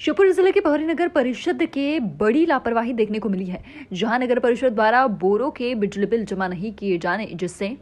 श्योपुर ज़िले के पहरी नगर परिषद के बड़ी लापरवाही देखने को मिली है, जहाँ नगर परिषद द्वारा बोरों के बिजली बिल जमा नहीं किए जाने, जिससे,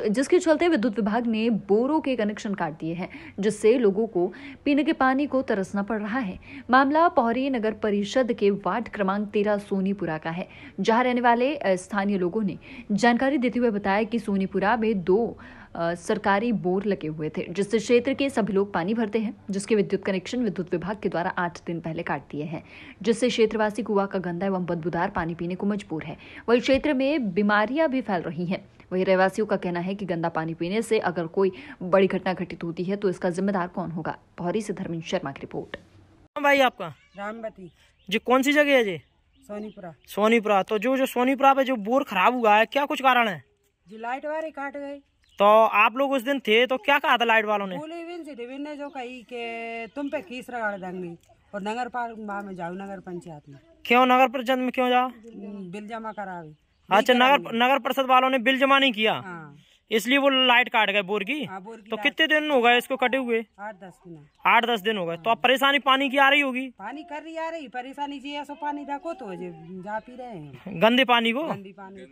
जिसके चलते विद्युत विभाग ने बोरों के कनेक्शन काट दिए हैं, जिससे लोगों को पीने के पानी को तरसना पड़ रहा है। मामला पौरी नगर परिषद के वार्ड क्रमांक तेरह सोनीपुरा का है, जहाँ रहने वाले स्थानीय लोगों ने जानकारी देते हुए बताया कि सोनीपुरा में दो सरकारी बोर लगे हुए थे जिससे क्षेत्र के सभी लोग पानी भरते हैं जिसके विद्युत कनेक्शन विद्युत विभाग के द्वारा आठ दिन पहले काट दिए हैं जिससे क्षेत्रवासी कुआ का गंदा एवं बदबूदार पानी पीने को मजबूर है। वही क्षेत्र में बीमारियाँ भी फैल रही हैं। वही रहवासियों का कहना है कि गंदा पानी पीने से अगर कोई बड़ी घटना घटित होती है तो इसका जिम्मेदार कौन होगा? पौरी से धर्मेंद्र शर्मा की रिपोर्ट। भाई आपका? रामबती जी कौन सी जगह है जी? सोनीपुरा। सोनीपुरा। तो जो जो सोनीपुरा पे जो बोर खराब हुआ है क्या कुछ कारण है? जी लाइट वाले काट गए। तो आप लोग उस दिन थे तो क्या कहा था लाइट वालों ने? ने जो कही कि तुम पे खीस रगाड़ देंगे और नगर पालिका में जाओ नगर पंचायत में। क्यों नगर परिषद में क्यों जाओ? बिल जमा करावे। अच्छा नगर नगर परिषद वालों ने बिल जमा नहीं किया? हाँ। इसलिए वो लाइट काट गए बोर की? हाँ, तो कितने दिन हो गए इसको कटे हुए? आठ दस दिन आठ दस दिन हो गए। तो अब परेशानी पानी की आ रही होगी? पानी कर रही आ रही। परेशानी चाहिए ऐसा पानी रखो तो जा पी रहे हैं। गंदे पानी को? गंदी पानी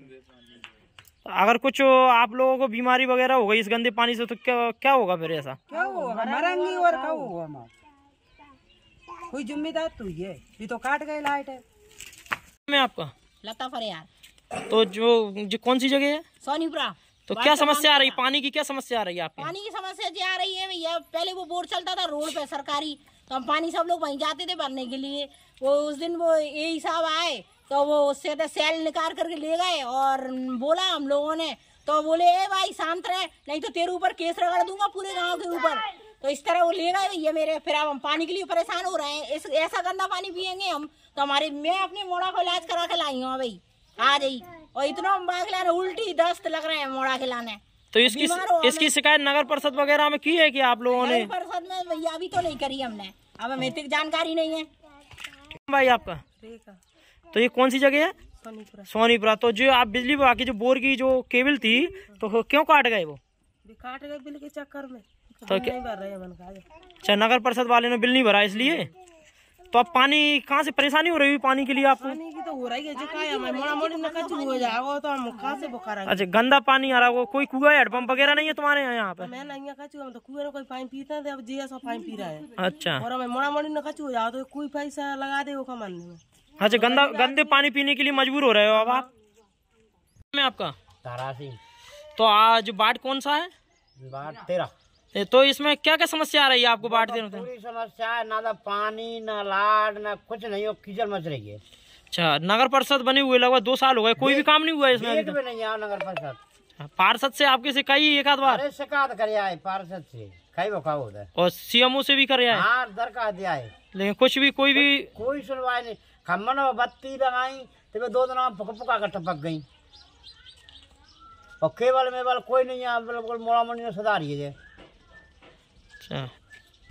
अगर कुछ आप लोगों को बीमारी वगैरह हो गई इस गंदे पानी से तो क्या क्या होगा फिर ऐसा? क्या होगा? मरेंगे और क्या होगा कोई जिम्मेदार तो ये ये तो काट गए लाइट है। मैं आपका? लता फरियार तो जो जो कौन सी जगह है? सोनीपुरा। तो क्या समस्या आ रही? है पानी की क्या समस्या आ रही है आपकी? पानी की समस्या जी आ रही है भैया। पहले वो बोर चलता था रोड पे सरकारी। तो हम पानी सब लोग वहीं जाते थे भरने के लिए। वो उस दिन वो ए साहब आए। तो वो उससे तो सेल निकाल करके ले गए और बोला हम लोगों ने तो बोले ए भाई शांत रहे नहीं तो तेरे ऊपर केस रगड़ दूँगा पूरे गाँव के ऊपर। तो इस तरह वो ले गए भैया मेरे। फिर अब हम पानी के लिए परेशान हो रहे हैं। इस ऐसा गंदा पानी पियेंगे हम तो हमारे मैं अपने मोड़ा को इलाज करा के लाई हूँ भाई। आ जाई। और इतना बाग लाने उल्टी दस्त लग रहे हैं मोड़ा खिलाने तो इसकी इसकी शिकायत नगर परिषद वगैरह में की है कि आप लोगों ने? परिषद में भैया अभी तो नहीं करी हमने। अब हमें इतनी जानकारी नहीं है। भाई आपका। तो ये कौन सी जगह है? सोनीपुरा। सोनीपुरा। तो जो आप बिजली विभाग की जो बोर की जो केबल थी तो क्यों काट गए वो? काट गए बिल के चक्कर में। तो अच्छा नगर परिषद वाले ने बिल नहीं भरा इसलिए? तो अब पानी कहाँ से परेशानी हो रही है पानी के लिए आपको? पानी की तो हो रही है जो है हो तो हम कहाँ से बुखार अच्छा गंदा पानी आ रहा है कोई कुआ हेडपम्प वगैरह नहीं है तुम्हारे यहाँ पे मैं नहीं कचू हम तो कुएँ कोई पानी पीते हैं अब जी पानी पी रहा है। अच्छा। और हमें मोड़ा मोड़ी न कचू हो जाओ तो कोई पैसा लगा दे वो कमान में। अच्छा गंदा गंदे पानी पीने के लिए मजबूर हो रहे हो अब आप। मैं आपका। धारा सिंह। तो आज बाट कौन सा है? बाट तेरह। तो इसमें क्या क्या समस्या आ रही है आपको बांट देने पूरी समस्या है ना तो पानी ना लाड ना कुछ नहीं हो कीचड़ मच रही है। अच्छा नगर परिषद बने हुए लगभग दो साल हो गए। कोई भी काम नहीं हुआ इसमें नहीं नगर परिषद। पार्षद से आपके से कई एक आध बार। शिकायत कर आए पार्षद से। कई वो खाओ उधर। और सीएमओ से भी कर हाँ दिया है। लेकिन कुछ भी कोई भी कोई सुनवाई नहीं। खम्बन में बत्ती लगाई तो दो दिन पुका पुका कर टपक गई। और केवल मेवल कोई नहीं है बिल्कुल मोड़ा मोड़ी ने सुधारिए अच्छा।